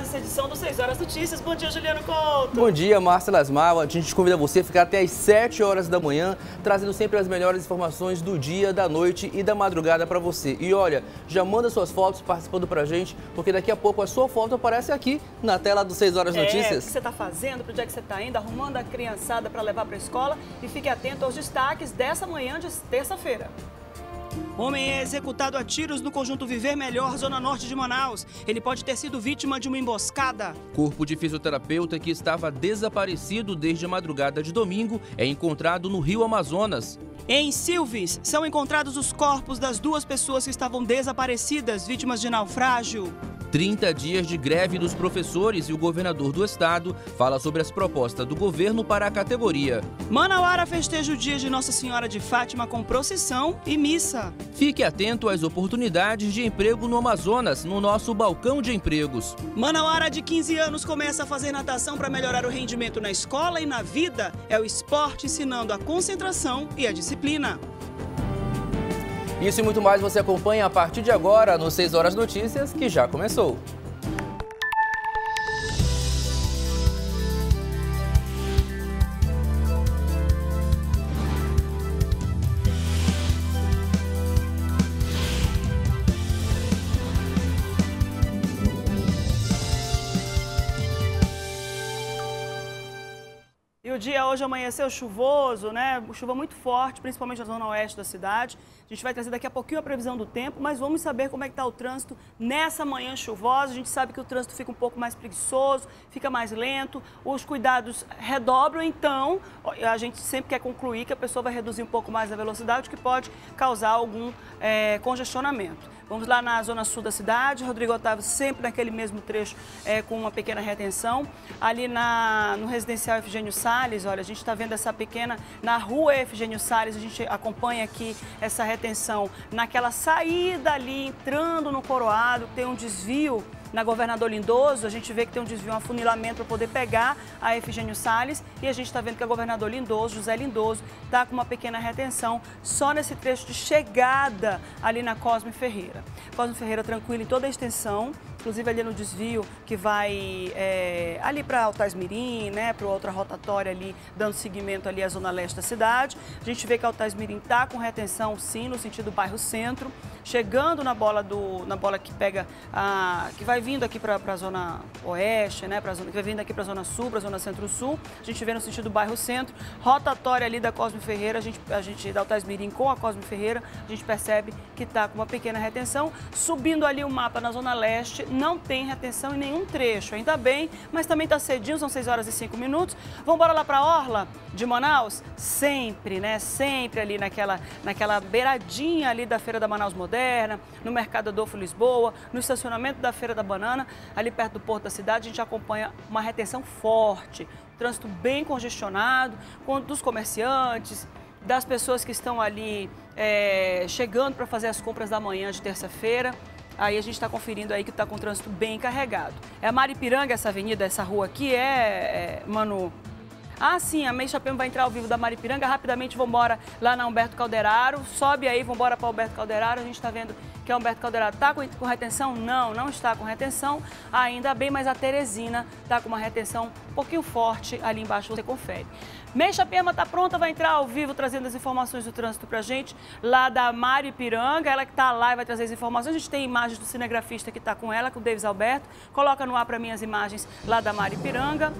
mais essa edição do 6 Horas Notícias. Bom dia, Juliano Couto. Bom dia, Márcia Lasmal. A gente convida você a ficar até às 7 horas da manhã, trazendo sempre as melhores informações do dia, da noite e da madrugada para você. E olha, já manda suas fotos participando pra gente, porque daqui a pouco a sua foto aparece aqui na tela do 6 Horas Notícias. É, o que você está fazendo, para onde é que você está indo, arrumando a criançada para levar para a escola e fique atento aos destaques dessa manhã de terça-feira. Homem é executado a tiros no conjunto Viver Melhor, zona norte de Manaus. Ele pode ter sido vítima de uma emboscada. Corpo de fisioterapeuta que estava desaparecido desde a madrugada de domingo é encontrado no Rio Amazonas. Em Silves, são encontrados os corpos das duas pessoas que estavam desaparecidas, vítimas de naufrágio. 30 dias de greve dos professores e o governador do estado fala sobre as propostas do governo para a categoria. Manauara festeja o dia de Nossa Senhora de Fátima com procissão e missa. Fique atento às oportunidades de emprego no Amazonas, no nosso balcão de empregos. Manauara, de 15 anos, começa a fazer natação para melhorar o rendimento na escola e na vida. É o esporte ensinando a concentração e a disciplina. Isso e muito mais você acompanha a partir de agora no 6 Horas Notícias, que já começou. Dia hoje amanheceu chuvoso, né? Chuva muito forte, principalmente na zona oeste da cidade. A gente vai trazer daqui a pouquinho a previsão do tempo, mas vamos saber como é que está o trânsito nessa manhã chuvosa. A gente sabe que o trânsito fica um pouco mais preguiçoso, fica mais lento, os cuidados redobram, então a gente sempre quer concluir que a pessoa vai reduzir um pouco mais a velocidade, o que pode causar algum é, congestionamento. Vamos lá na zona sul da cidade, Rodrigo Otávio sempre naquele mesmo trecho é, com uma pequena retenção. Ali na, no residencial Efigênio Salles, olha, a gente está vendo essa pequena, na rua Efigênio Salles, a gente acompanha aqui essa retenção naquela saída ali, entrando no Coroado, tem um desvio na Governador Lindoso, a gente vê que tem um desvio, um afunilamento para poder pegar a Efigênio Salles e a gente está vendo que a Governador Lindoso, José Lindoso, está com uma pequena retenção só nesse trecho de chegada ali na Cosme Ferreira. Cosme Ferreira tranquilo em toda a extensão, inclusive ali no desvio que vai é, ali para Altais Mirim, né, para outra rotatória ali, dando seguimento ali à zona leste da cidade. A gente vê que Altais Mirim está com retenção sim, no sentido bairro centro, chegando na bola do na bola que pega a que vai vindo aqui para a zona oeste, né, para que vai vindo aqui para a zona sul, para a zona centro-sul. A gente vê no sentido bairro centro, rotatória ali da Cosme Ferreira, a gente a gente da Altais Mirim com a Cosme Ferreira, a gente percebe que está com uma pequena retenção, subindo ali o mapa na zona leste, não tem retenção em nenhum trecho, ainda bem, mas também está cedinho, são 6 horas e 5 minutos. Vamos embora lá para a Orla de Manaus? Sempre, né? Sempre ali naquela, naquela beiradinha ali da Feira da Manaus Moderna, no Mercado Adolfo Lisboa, no estacionamento da Feira da Banana, ali perto do porto da cidade, a gente acompanha uma retenção forte, trânsito bem congestionado, dos comerciantes, das pessoas que estão ali é, chegando para fazer as compras da manhã de terça-feira. Aí a gente está conferindo aí que está com o trânsito bem carregado. É a Maripiranga, essa avenida, essa rua aqui, é, é Manu? Ah, sim, a Meixa Pema vai entrar ao vivo da Maripiranga. Rapidamente, vamos embora lá na Humberto Calderaro. Sobe aí, vamos embora para Humberto Calderaro. A gente está vendo que a Humberto Calderaro está com, com, retenção? Não, não está com retenção. Ainda bem, mas a Teresina está com uma retenção um pouquinho forte ali embaixo, você confere. Meixa Pema está pronta, vai entrar ao vivo trazendo as informações do trânsito para a gente, lá da Piranga, ela que está lá e vai trazer as informações. A gente tem imagens do cinegrafista que está com ela, com o Davis Alberto. Coloca no ar para mim as imagens lá da Piranga.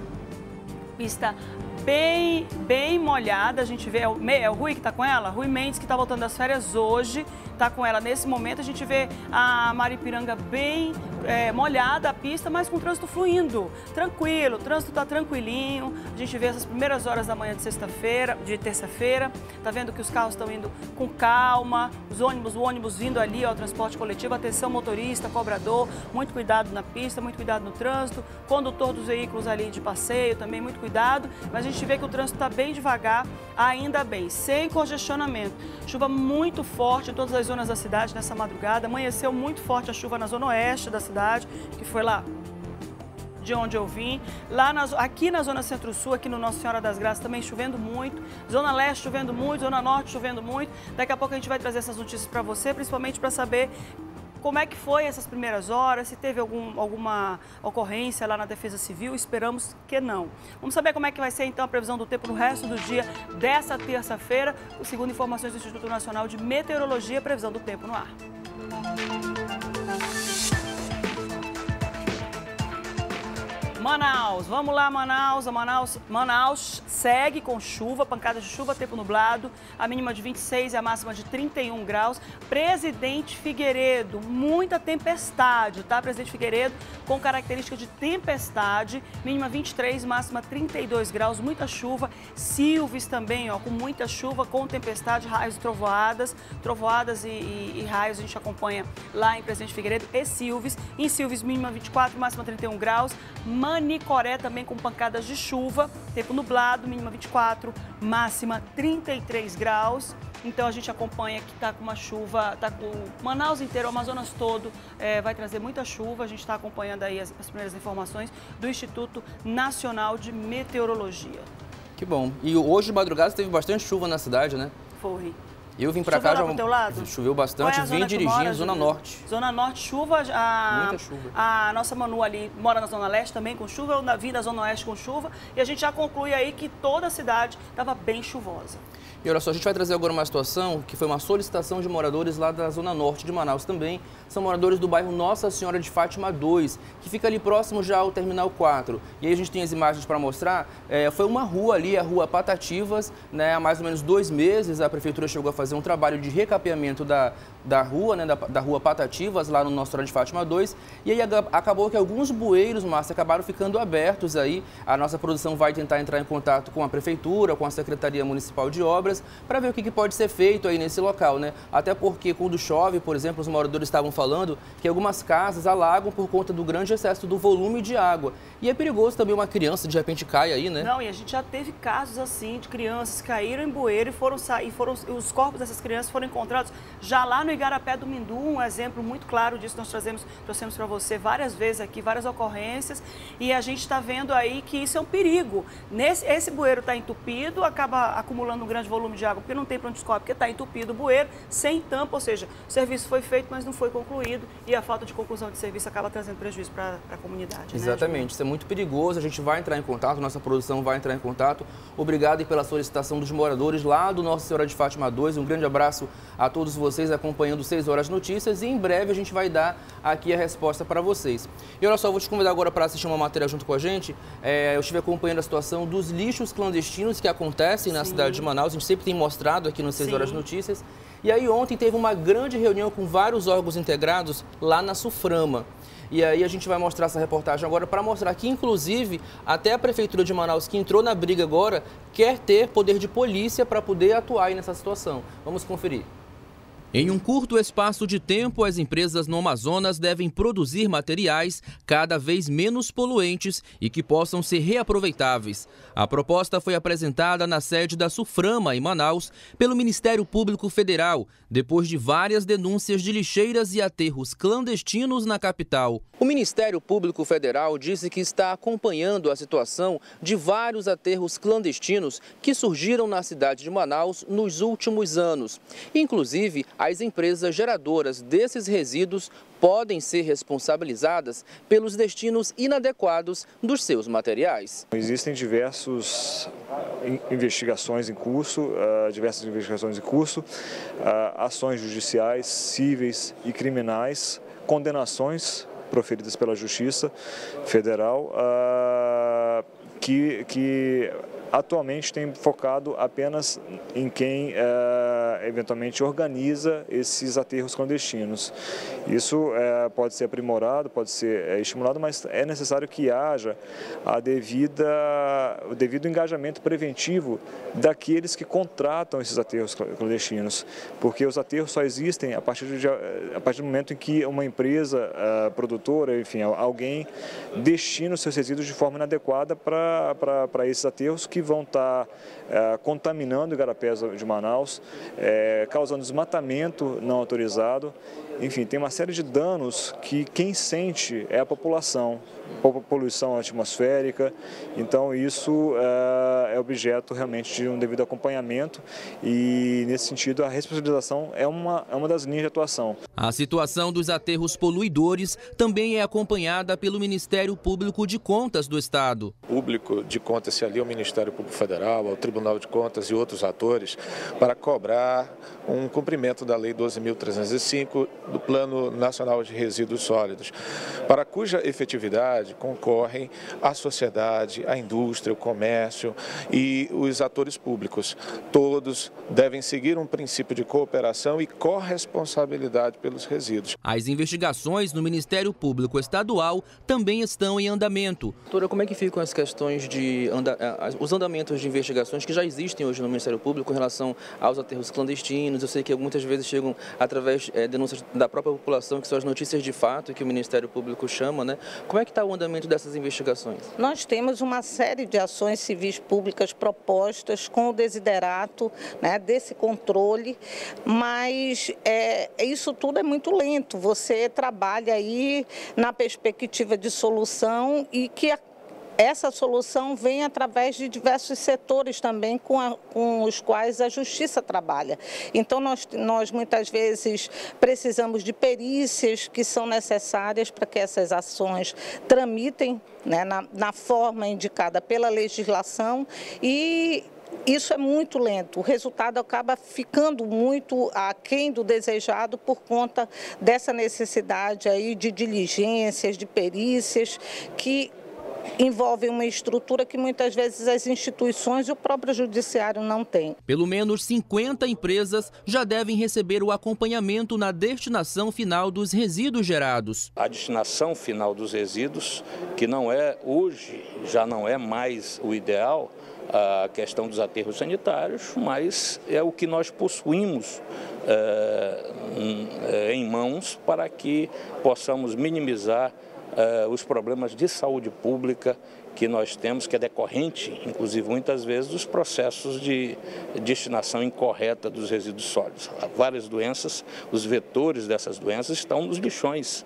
Pista bem, bem molhada. A gente vê, é o, é o Rui que está com ela? Rui Mendes, que está voltando das férias hoje, está com ela nesse momento. A gente vê a Maripiranga bem é, molhada, a pista, mas com o trânsito fluindo. Tranquilo, o trânsito está tranquilinho. A gente vê essas primeiras horas da manhã de sexta-feira, de terça-feira. Está vendo que os carros estão indo com calma, os ônibus, o ônibus vindo ali, ó, o transporte coletivo. Atenção, motorista, cobrador, muito cuidado na pista, muito cuidado no trânsito. Condutor dos veículos ali de passeio também, muito cuidado. Mas a gente vê que o trânsito está bem devagar, ainda bem, sem congestionamento. Chuva muito forte em todas as zonas da cidade nessa madrugada. Amanheceu muito forte a chuva na zona oeste da cidade, que foi lá de onde eu vim. Lá na, aqui na Zona Centro-Sul, aqui no Nossa Senhora das Graças, também chovendo muito. Zona Leste chovendo muito, Zona Norte chovendo muito. Daqui a pouco a gente vai trazer essas notícias para você, principalmente para saber como é que foi essas primeiras horas, se teve algum, alguma ocorrência lá na Defesa Civil, esperamos que não. Vamos saber como é que vai ser então a previsão do tempo no resto do dia dessa terça-feira, segundo informações do Instituto Nacional de Meteorologia, previsão do tempo no ar. Manaus, vamos lá Manaus, Manaus, Manaus segue com chuva, pancadas de chuva, tempo nublado, a mínima de 26 e a máxima de 31 graus. Presidente Figueiredo, muita tempestade, tá? Presidente Figueiredo com característica de tempestade, mínima 23, máxima 32 graus, muita chuva. Silves também, ó, com muita chuva, com tempestade, raios e trovoadas, trovoadas e, e, e raios a gente acompanha lá em Presidente Figueiredo e Silves. Em Silves, mínima 24, máxima 31 graus. Manicoré também com pancadas de chuva, tempo nublado, mínima 24, máxima 33 graus. Então a gente acompanha que está com uma chuva, está com Manaus inteiro, o Amazonas todo é, vai trazer muita chuva. A gente está acompanhando aí as, as primeiras informações do Instituto Nacional de Meteorologia. Que bom. E hoje de madrugada teve bastante chuva na cidade, né? Foi. Eu vim para cá já. Teu lado? Choveu bastante, é vim dirigindo Zona Norte. Zona Norte, chuva. A, Muita chuva. A nossa Manu ali mora na Zona Leste também com chuva, eu vim da Zona Oeste com chuva. E a gente já conclui aí que toda a cidade estava bem chuvosa. E olha só, a gente vai trazer agora uma situação que foi uma solicitação de moradores lá da Zona Norte de Manaus também. São moradores do bairro Nossa Senhora de Fátima 2, que fica ali próximo já ao Terminal 4. E aí a gente tem as imagens para mostrar. É, foi uma rua ali, a rua Patativas, né? Há mais ou menos dois meses a prefeitura chegou a fazer um trabalho de recapeamento da, da rua, né? Da, da rua Patativas, lá no Senhora de Fátima 2. E aí acabou que alguns bueiros, Márcia, acabaram ficando abertos aí. A nossa produção vai tentar entrar em contato com a prefeitura, com a Secretaria Municipal de Obras para ver o que, que, pode ser feito aí nesse local, né? Até porque quando chove, por exemplo, os moradores estavam falando que algumas casas alagam por conta do grande excesso do volume de água. E é perigoso também uma criança de repente cai aí, né? Não, e a gente já teve casos assim de crianças caíram em bueiro e foram sair, foram os corpos dessas crianças foram encontrados já lá no Igarapé do Mindu, um exemplo muito claro disso nós trazemos, trouxemos para você várias vezes aqui, várias ocorrências, e a gente está vendo aí que isso é um perigo. Nesse esse bueiro está entupido, acaba acumulando um grande volume de água, porque não tem para onde escoar, porque está entupido o bueiro, sem tampa, ou seja, o serviço foi feito, mas não foi concluído e a falta de conclusão de serviço acaba trazendo prejuízo para a comunidade. Né, Exatamente, né, isso é muito perigoso, a gente vai entrar em contato, nossa produção vai entrar em contato. Obrigado pela solicitação dos moradores lá do Nossa Senhora de Fátima 2. Um grande abraço a todos vocês acompanhando 6 Horas Notícias e em breve a gente vai dar aqui a resposta para vocês. E olha só, vou te convidar agora para assistir uma matéria junto com a gente. É, eu estive acompanhando a situação dos lixos clandestinos que acontecem na Sim. cidade de Manaus. A gente sempre tem mostrado aqui no 6 Sim. Horas Notícias. E aí ontem teve uma grande reunião com vários órgãos integrados lá na Suframa. E aí a gente vai mostrar essa reportagem agora para mostrar que, inclusive, até a Prefeitura de Manaus, que entrou na briga agora, quer ter poder de polícia para poder atuar nessa situação. Vamos conferir. Em um curto espaço de tempo, as empresas no Amazonas devem produzir materiais cada vez menos poluentes e que possam ser reaproveitáveis. A proposta foi apresentada na sede da Suframa, em Manaus, pelo Ministério Público Federal, depois de várias denúncias de lixeiras e aterros clandestinos na capital. O Ministério Público Federal disse que está acompanhando a situação de vários aterros clandestinos que surgiram na cidade de Manaus nos últimos anos. Inclusive, as empresas geradoras desses resíduos podem ser responsabilizadas pelos destinos inadequados dos seus materiais. Existem diversas investigações em curso, diversas investigações em curso, ações judiciais, cíveis e criminais, condenações proferidas pela Justiça Federal, que, que atualmente tem focado apenas em quem é, eventualmente organiza esses aterros clandestinos. Isso é, pode ser aprimorado, pode ser é, estimulado, mas é necessário que haja a devida, o devido engajamento preventivo daqueles que contratam esses aterros clandestinos, porque os aterros só existem a partir, de, a partir do momento em que uma empresa produtora, enfim, alguém destina os seus resíduos de forma inadequada para esses aterros que vão estar é, contaminando igarapés de Manaus, é, causando desmatamento não autorizado. Enfim, tem uma série de danos que quem sente é a população poluição atmosférica. Então isso é, é objeto realmente de um devido acompanhamento e nesse sentido a responsabilização é uma, é uma das linhas de atuação. A situação dos aterros poluidores também é acompanhada pelo Ministério Público de Contas do Estado. O público de contas se alia ao Ministério Público Federal, ao Tribunal de Contas e outros atores para cobrar um cumprimento da Lei 12.305 do Plano Nacional de Resíduos Sólidos, para cuja efetividade concorrem a sociedade, a indústria, o comércio e os atores públicos. Todos devem seguir um princípio de cooperação e corresponsabilidade pelos resíduos. As investigações no Ministério Público Estadual também estão em andamento. Doutora, como é que ficam as questões de anda... os andamentos de investigações que já existem hoje no Ministério Público em relação aos aterros clandestinos? Eu sei que muitas vezes chegam através de é, denúncias da própria população, que são as notícias de fato que o Ministério Público chama, né? Como é que está o andamento dessas investigações? Nós temos uma série de ações civis públicas propostas com o desiderato né, desse controle, mas é, isso tudo é muito lento. Você trabalha aí na perspectiva de solução e que a essa solução vem através de diversos setores também com, a, com, os quais a justiça trabalha. Então, nós, nós muitas vezes precisamos de perícias que são necessárias para que essas ações tramitem né, na, na forma indicada pela legislação e isso é muito lento. O resultado acaba ficando muito aquém do desejado por conta dessa necessidade aí de diligências, de perícias que envolve uma estrutura que muitas vezes as instituições e o próprio judiciário não têm. Pelo menos 50 empresas já devem receber o acompanhamento na destinação final dos resíduos gerados. A destinação final dos resíduos, que não é hoje, já não é mais o ideal, a questão dos aterros sanitários, mas é o que nós possuímos é, em mãos para que possamos minimizar uh, os problemas de saúde pública que nós temos, que é decorrente, inclusive muitas vezes, dos processos de destinação incorreta dos resíduos sólidos. Várias doenças, os vetores dessas doenças estão nos lixões,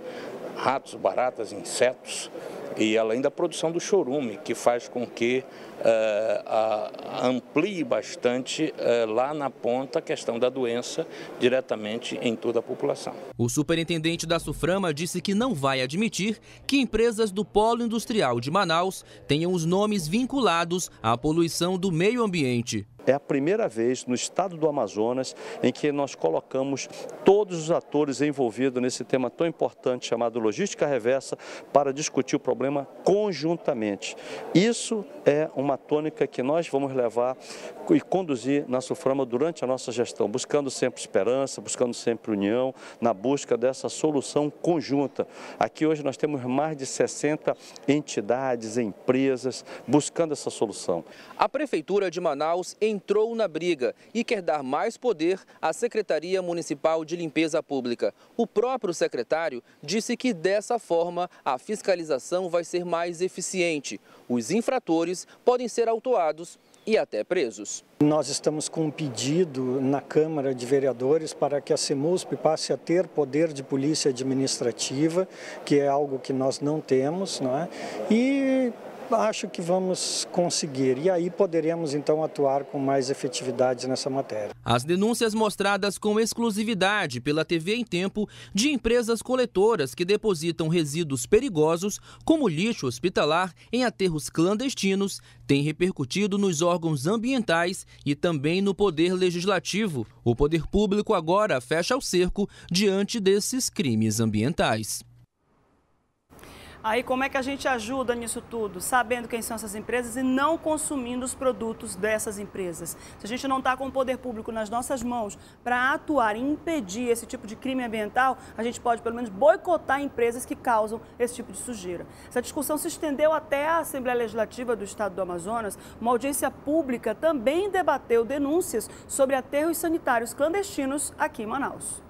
ratos, baratas, insetos, e além da produção do chorume, que faz com que uh, amplie bastante uh, lá na ponta a questão da doença diretamente em toda a população. O superintendente da Suframa disse que não vai admitir que empresas do polo industrial de Manaus tenham os nomes vinculados à poluição do meio ambiente. É a primeira vez no estado do Amazonas em que nós colocamos todos os atores envolvidos nesse tema tão importante chamado logística reversa para discutir o problema conjuntamente. Isso é uma tônica que nós vamos levar e conduzir na Suframa durante a nossa gestão, buscando sempre esperança, buscando sempre união, na busca dessa solução conjunta. Aqui hoje nós temos mais de 60 entidades, empresas buscando essa solução. A Prefeitura de Manaus em entrou na briga e quer dar mais poder à Secretaria Municipal de Limpeza Pública. O próprio secretário disse que dessa forma a fiscalização vai ser mais eficiente. Os infratores podem ser autuados e até presos. Nós estamos com um pedido na Câmara de Vereadores para que a CEMUSP passe a ter poder de polícia administrativa, que é algo que nós não temos, não é? E acho que vamos conseguir e aí poderemos então atuar com mais efetividade nessa matéria. As denúncias mostradas com exclusividade pela TV em Tempo de empresas coletoras que depositam resíduos perigosos, como lixo hospitalar, em aterros clandestinos, têm repercutido nos órgãos ambientais e também no poder legislativo. O poder público agora fecha o cerco diante desses crimes ambientais. Aí como é que a gente ajuda nisso tudo? Sabendo quem são essas empresas e não consumindo os produtos dessas empresas. Se a gente não está com o poder público nas nossas mãos para atuar e impedir esse tipo de crime ambiental, a gente pode pelo menos boicotar empresas que causam esse tipo de sujeira. Essa discussão se estendeu até a Assembleia Legislativa do Estado do Amazonas. Uma audiência pública também debateu denúncias sobre aterros sanitários clandestinos aqui em Manaus.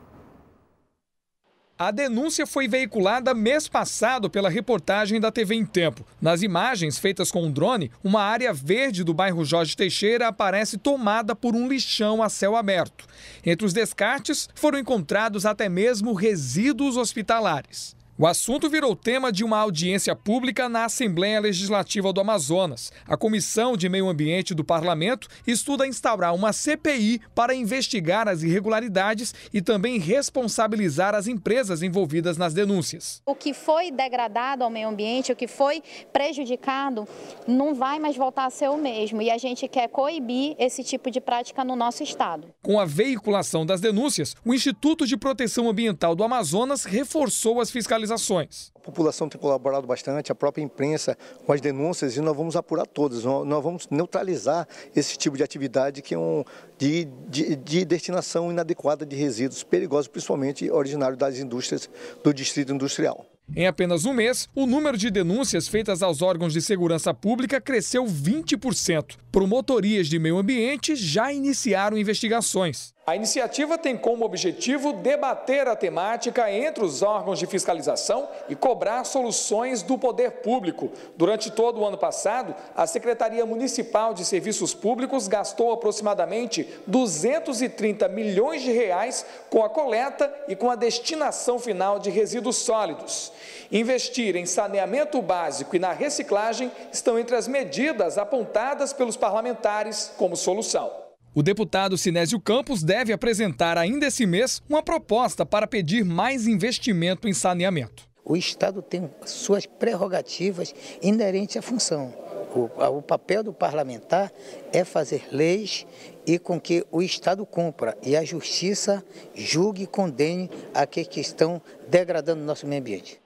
A denúncia foi veiculada mês passado pela reportagem da TV em Tempo. Nas imagens feitas com um drone, uma área verde do bairro Jorge Teixeira aparece tomada por um lixão a céu aberto. Entre os descartes foram encontrados até mesmo resíduos hospitalares. O assunto virou tema de uma audiência pública na Assembleia Legislativa do Amazonas. A Comissão de Meio Ambiente do Parlamento estuda instaurar uma CPI para investigar as irregularidades e também responsabilizar as empresas envolvidas nas denúncias. O que foi degradado ao meio ambiente, o que foi prejudicado, não vai mais voltar a ser o mesmo. E a gente quer coibir esse tipo de prática no nosso estado. Com a veiculação das denúncias, o Instituto de Proteção Ambiental do Amazonas reforçou as fiscalizações fiscalizações. A população tem colaborado bastante, a própria imprensa com as denúncias e nós vamos apurar todas, nós vamos neutralizar esse tipo de atividade que é um de, de, de destinação inadequada de resíduos perigosos, principalmente originários das indústrias do distrito industrial. Em apenas um mês, o número de denúncias feitas aos órgãos de segurança pública cresceu 20%. Promotorias de meio ambiente já iniciaram investigações. A iniciativa tem como objetivo debater a temática entre os órgãos de fiscalização e cobrar soluções do poder público. Durante todo o ano passado, a Secretaria Municipal de Serviços Públicos gastou aproximadamente 230 milhões de reais com a coleta e com a destinação final de resíduos sólidos. Investir em saneamento básico e na reciclagem estão entre as medidas apontadas pelos parlamentares como solução. O deputado Sinésio Campos deve apresentar ainda esse mês uma proposta para pedir mais investimento em saneamento. O Estado tem suas prerrogativas inerentes à função. O, o, papel do parlamentar é fazer leis e com que o Estado cumpra e a justiça julgue e condene aqueles que estão degradando o nosso meio ambiente.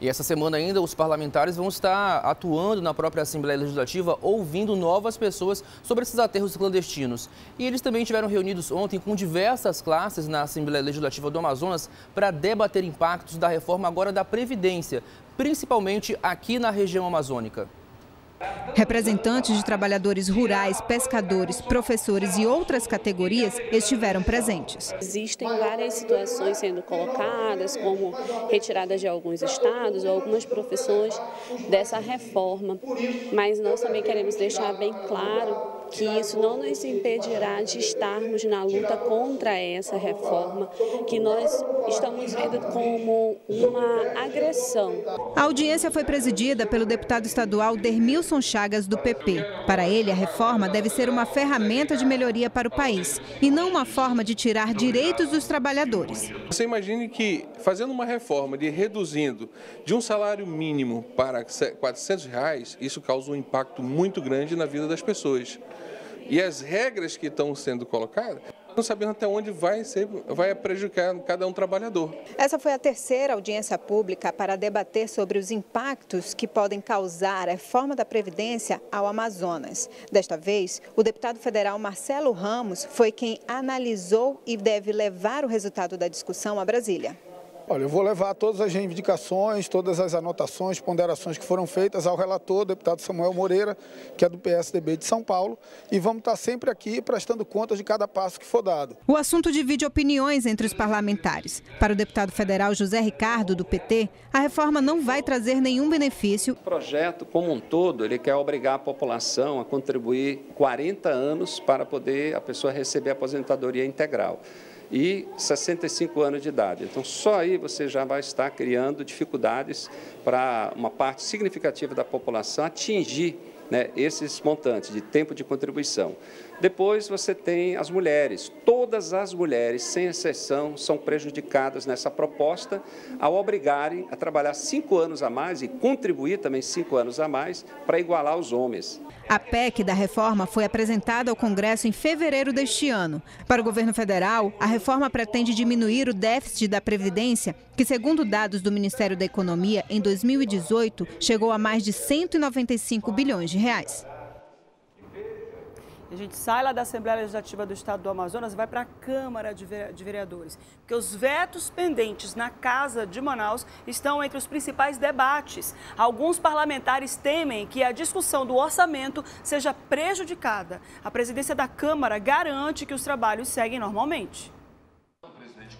E essa semana ainda os parlamentares vão estar atuando na própria Assembleia Legislativa, ouvindo novas pessoas sobre esses aterros clandestinos. E eles também estiveram reunidos ontem com diversas classes na Assembleia Legislativa do Amazonas para debater impactos da reforma agora da Previdência, principalmente aqui na região amazônica. Representantes de trabalhadores rurais, pescadores, professores e outras categorias estiveram presentes. Existem várias situações sendo colocadas, como retiradas de alguns estados ou algumas profissões dessa reforma, mas nós também queremos deixar bem claro que isso não nos impedirá de estarmos na luta contra essa reforma, que nós estamos vendo como uma agressão. A audiência foi presidida pelo deputado estadual Dermilson Chagas, do PP. Para ele, a reforma deve ser uma ferramenta de melhoria para o país e não uma forma de tirar direitos dos trabalhadores. Você imagine que, fazendo uma reforma de reduzindo de um salário mínimo para 400 reais, isso causa um impacto muito grande na vida das pessoas. E as regras que estão sendo colocadas, não sabendo até onde vai, ser, vai prejudicar cada um trabalhador. Essa foi a terceira audiência pública para debater sobre os impactos que podem causar a reforma da Previdência ao Amazonas. Desta vez, o deputado federal Marcelo Ramos foi quem analisou e deve levar o resultado da discussão a Brasília. Olha, eu vou levar todas as reivindicações, todas as anotações, ponderações que foram feitas ao relator, o deputado Samuel Moreira, que é do PSDB de São Paulo, e vamos estar sempre aqui prestando contas de cada passo que for dado. O assunto divide opiniões entre os parlamentares. Para o deputado federal José Ricardo, do PT, a reforma não vai trazer nenhum benefício. O projeto, como um todo, ele quer obrigar a população a contribuir 40 anos para poder a pessoa receber a aposentadoria integral e 65 anos de idade. Então, só aí você já vai estar criando dificuldades para uma parte significativa da população atingir né, esses montantes de tempo de contribuição. Depois você tem as mulheres. Todas as mulheres, sem exceção, são prejudicadas nessa proposta ao obrigarem a trabalhar cinco anos a mais e contribuir também cinco anos a mais para igualar os homens. A PEC da reforma foi apresentada ao Congresso em fevereiro deste ano. Para o governo federal, a reforma pretende diminuir o déficit da Previdência, que, segundo dados do Ministério da Economia, em 2018 chegou a mais de 195 bilhões de reais. A gente sai lá da Assembleia Legislativa do Estado do Amazonas e vai para a Câmara de Vereadores. Porque os vetos pendentes na Casa de Manaus estão entre os principais debates. Alguns parlamentares temem que a discussão do orçamento seja prejudicada. A presidência da Câmara garante que os trabalhos seguem normalmente.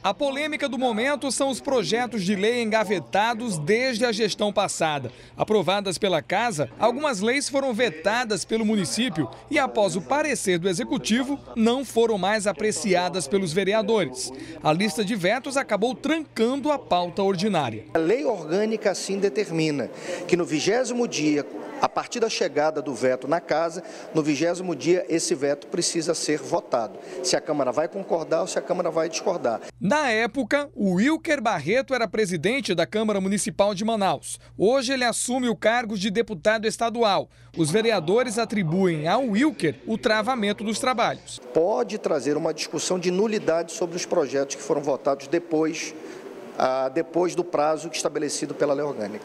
A polêmica do momento são os projetos de lei engavetados desde a gestão passada. Aprovadas pela Casa, algumas leis foram vetadas pelo município e, após o parecer do Executivo, não foram mais apreciadas pelos vereadores. A lista de vetos acabou trancando a pauta ordinária. A lei orgânica assim determina que no vigésimo dia a partir da chegada do veto na casa, no vigésimo dia, esse veto precisa ser votado. Se a Câmara vai concordar ou se a Câmara vai discordar. Na época, o Wilker Barreto era presidente da Câmara Municipal de Manaus. Hoje ele assume o cargo de deputado estadual. Os vereadores atribuem ao Wilker o travamento dos trabalhos. Pode trazer uma discussão de nulidade sobre os projetos que foram votados depois, ah, depois do prazo estabelecido pela lei orgânica.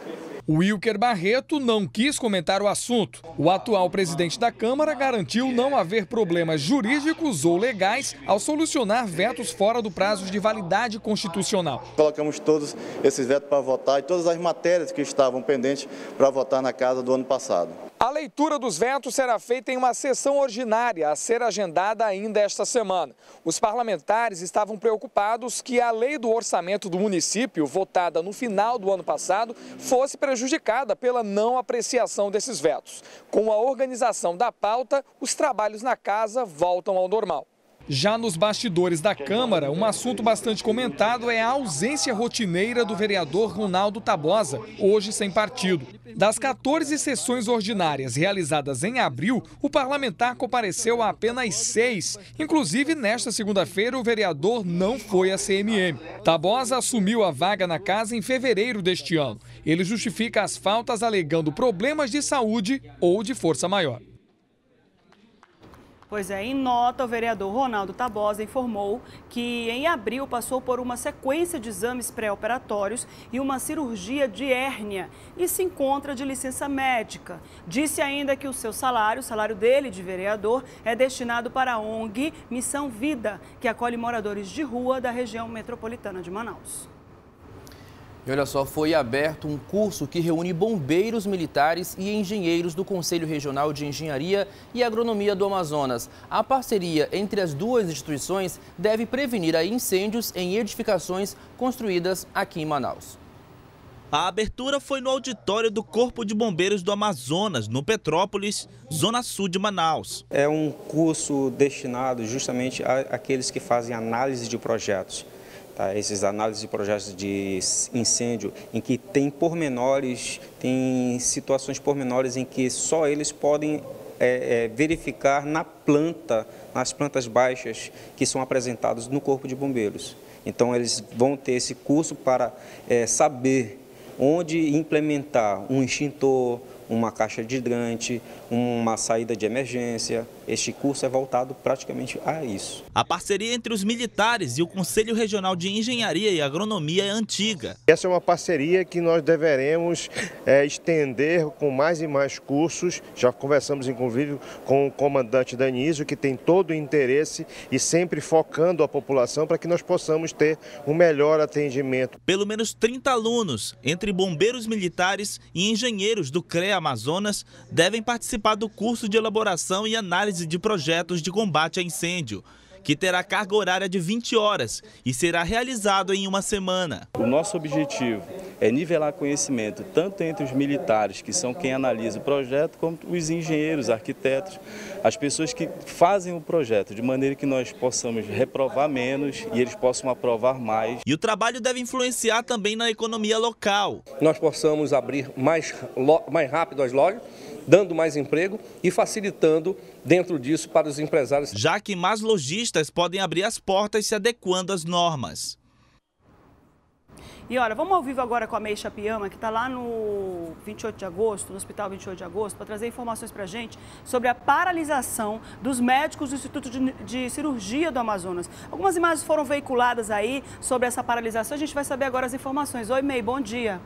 Wilker Barreto não quis comentar o assunto. O atual presidente da Câmara garantiu não haver problemas jurídicos ou legais ao solucionar vetos fora do prazo de validade constitucional. Colocamos todos esses vetos para votar e todas as matérias que estavam pendentes para votar na casa do ano passado. A leitura dos vetos será feita em uma sessão ordinária a ser agendada ainda esta semana. Os parlamentares estavam preocupados que a lei do orçamento do município, votada no final do ano passado, fosse prejudicada pela não apreciação desses vetos. Com a organização da pauta, os trabalhos na casa voltam ao normal. Já nos bastidores da Câmara, um assunto bastante comentado é a ausência rotineira do vereador Ronaldo Tabosa, hoje sem partido. Das 14 sessões ordinárias realizadas em abril, o parlamentar compareceu a apenas seis. Inclusive, nesta segunda-feira, o vereador não foi à CMM. Tabosa assumiu a vaga na casa em fevereiro deste ano. Ele justifica as faltas alegando problemas de saúde ou de força maior. Pois é, em nota, o vereador Ronaldo Tabosa informou que em abril passou por uma sequência de exames pré-operatórios e uma cirurgia de hérnia e se encontra de licença médica. Disse ainda que o seu salário, o salário dele de vereador, é destinado para a ONG Missão Vida, que acolhe moradores de rua da região metropolitana de Manaus. E olha só, foi aberto um curso que reúne bombeiros militares e engenheiros do Conselho Regional de Engenharia e Agronomia do Amazonas. A parceria entre as duas instituições deve prevenir incêndios em edificações construídas aqui em Manaus. A abertura foi no auditório do Corpo de Bombeiros do Amazonas, no Petrópolis, zona sul de Manaus. É um curso destinado justamente àqueles que fazem análise de projetos tá? esses análises de projetos de incêndio, em que tem pormenores, tem situações pormenores em que só eles podem é, é, verificar na planta, nas plantas baixas que são apresentadas no Corpo de Bombeiros. Então, eles vão ter esse curso para é, saber onde implementar um extintor, uma caixa de hidrante, uma saída de emergência. Este curso é voltado praticamente a isso. A parceria entre os militares e o Conselho Regional de Engenharia e Agronomia é antiga. Essa é uma parceria que nós deveremos é, estender com mais e mais cursos. Já conversamos em convívio com o comandante Danísio, que tem todo o interesse e sempre focando a população para que nós possamos ter um melhor atendimento. Pelo menos 30 alunos, entre bombeiros militares e engenheiros do CREA Amazonas, devem participar do curso de elaboração e análise de projetos de combate a incêndio que terá carga horária de 20 horas e será realizado em uma semana. O nosso objetivo é nivelar conhecimento tanto entre os militares, que são quem analisa o projeto, como os engenheiros, arquitetos, as pessoas que fazem o projeto, de maneira que nós possamos reprovar menos e eles possam aprovar mais. E o trabalho deve influenciar também na economia local. Nós possamos abrir mais, mais rápido as lojas, dando mais emprego e facilitando dentro disso para os empresários. Já que mais lojistas podem abrir as portas se adequando às normas. E olha, vamos ao vivo agora com a Meixa Piama, que está lá no 28 de agosto, no Hospital 28 de agosto, para trazer informações para a gente sobre a paralisação dos médicos do Instituto de, de, Cirurgia do Amazonas. Algumas imagens foram veiculadas aí sobre essa paralisação, a gente vai saber agora as informações. Oi, Mei, bom dia.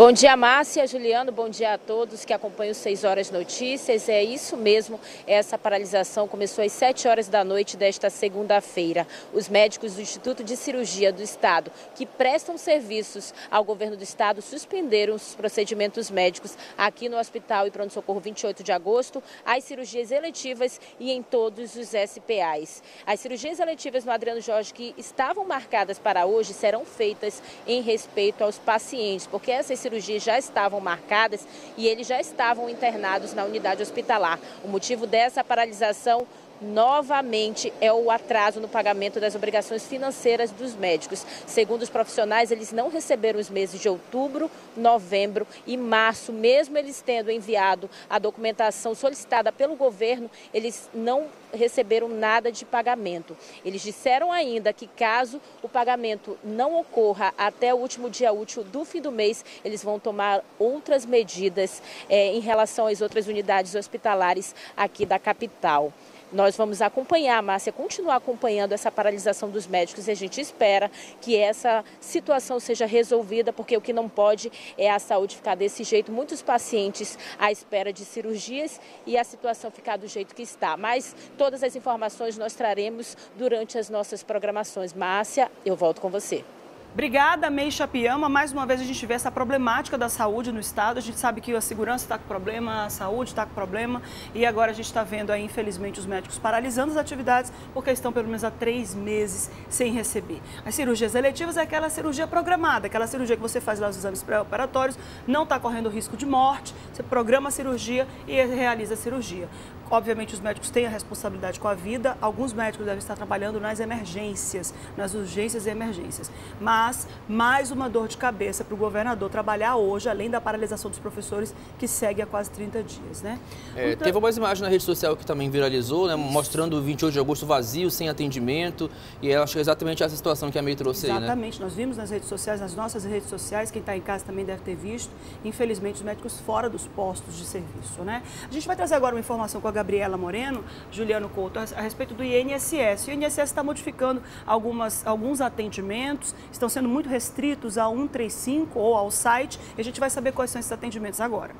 Bom dia, Márcia, Juliano, bom dia a todos que acompanham os 6 horas notícias. É isso mesmo, essa paralisação começou às 7 horas da noite desta segunda-feira. Os médicos do Instituto de Cirurgia do Estado, que prestam serviços ao governo do Estado, suspenderam os procedimentos médicos aqui no Hospital e Pronto Socorro 28 de agosto, as cirurgias eletivas e em todos os SPAs. As cirurgias eletivas no Adriano Jorge que estavam marcadas para hoje serão feitas em respeito aos pacientes, porque essas cirurgias cirurgias já estavam marcadas e eles já estavam internados na unidade hospitalar. O motivo dessa paralisação novamente é o atraso no pagamento das obrigações financeiras dos médicos. Segundo os profissionais, eles não receberam os meses de outubro, novembro e março, mesmo eles tendo enviado a documentação solicitada pelo governo, eles não receberam nada de pagamento. Eles disseram ainda que caso o pagamento não ocorra até o último dia útil do fim do mês, eles vão tomar outras medidas é, em relação às outras unidades hospitalares aqui da capital. Nós vamos acompanhar, Márcia, continuar acompanhando essa paralisação dos médicos e a gente espera que essa situação seja resolvida, porque o que não pode é a saúde ficar desse jeito. Muitos pacientes à espera de cirurgias e a situação ficar do jeito que está. Mas todas as informações nós traremos durante as nossas programações. Márcia, eu volto com você. Obrigada, Mei Chapiama. Mais uma vez a gente vê essa problemática da saúde no estado. A gente sabe que a segurança está com problema, a saúde está com problema. E agora a gente está vendo aí, infelizmente, os médicos paralisando as atividades porque estão pelo menos há três meses sem receber. As cirurgias eletivas é aquela cirurgia programada, aquela cirurgia que você faz lá os exames pré-operatórios, não está correndo risco de morte, você programa a cirurgia e realiza a cirurgia. Obviamente, os médicos têm a responsabilidade com a vida. Alguns médicos devem estar trabalhando nas emergências, nas urgências e emergências. Mas, mais uma dor de cabeça para o governador trabalhar hoje, além da paralisação dos professores, que segue há quase 30 dias, né? É, então... Teve algumas imagens na rede social que também viralizou, né? Mostrando o 28 de agosto vazio, sem atendimento. E eu acho que é exatamente essa situação que a MEI trouxe exatamente. aí, né? Exatamente. Nós vimos nas redes sociais, nas nossas redes sociais, quem está em casa também deve ter visto. Infelizmente, os médicos fora dos postos de serviço, né? A gente vai trazer agora uma informação com a Gabriela Moreno, Juliano Couto, a, respeito do INSS. O INSS está modificando algumas, alguns atendimentos, estão sendo muito restritos a 135 ou ao site, e a gente vai saber quais são esses atendimentos agora.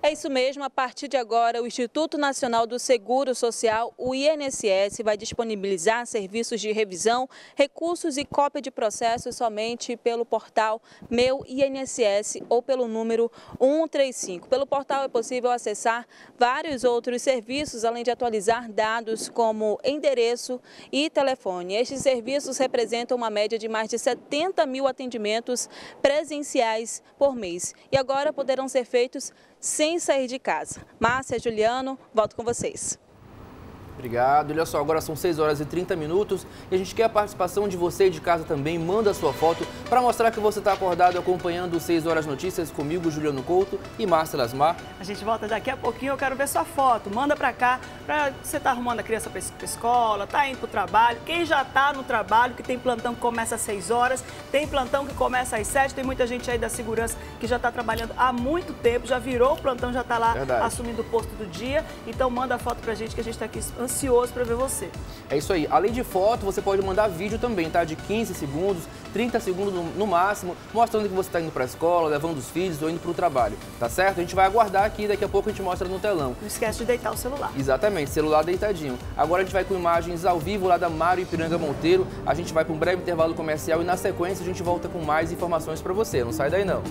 É isso mesmo, a partir de agora, o Instituto Nacional do Seguro Social, o INSS, vai disponibilizar serviços de revisão, recursos e cópia de processos somente pelo portal Meu INSS ou pelo número 135. Pelo portal é possível acessar vários outros serviços, além de atualizar dados como endereço e telefone. Estes serviços representam uma média de mais de 70 mil atendimentos presenciais por mês e agora poderão ser feitos sem sair de casa. Márcia, Juliano, volto com vocês. Obrigado. Olha só, agora são 6 horas e 30 minutos e a gente quer a participação de você de casa também. Manda sua foto para mostrar que você está acordado acompanhando 6 Horas Notícias comigo, Juliano Couto e Márcia Lasmar. A gente volta daqui a pouquinho, eu quero ver sua foto. Manda para cá, para você tá arrumando a criança para a escola, tá indo para o trabalho. Quem já está no trabalho, que tem plantão que começa às 6 horas, tem plantão que começa às 7, tem muita gente aí da segurança que já está trabalhando há muito tempo, já virou o plantão, já está lá Verdade. assumindo o posto do dia. Então manda a foto para a gente que a gente está aqui ansioso para ver você. É isso aí. Além de foto, você pode mandar vídeo também, tá? De 15 segundos, 30 segundos no, máximo, mostrando que você está indo para a escola, levando os filhos ou indo para o trabalho, tá certo? A gente vai aguardar aqui, daqui a pouco a gente mostra no telão. Não esquece de deitar o celular. Exatamente, celular deitadinho. Agora a gente vai com imagens ao vivo lá da Mário Ipiranga Monteiro. A gente vai para um breve intervalo comercial e na sequência a gente volta com mais informações para você. Não sai daí não.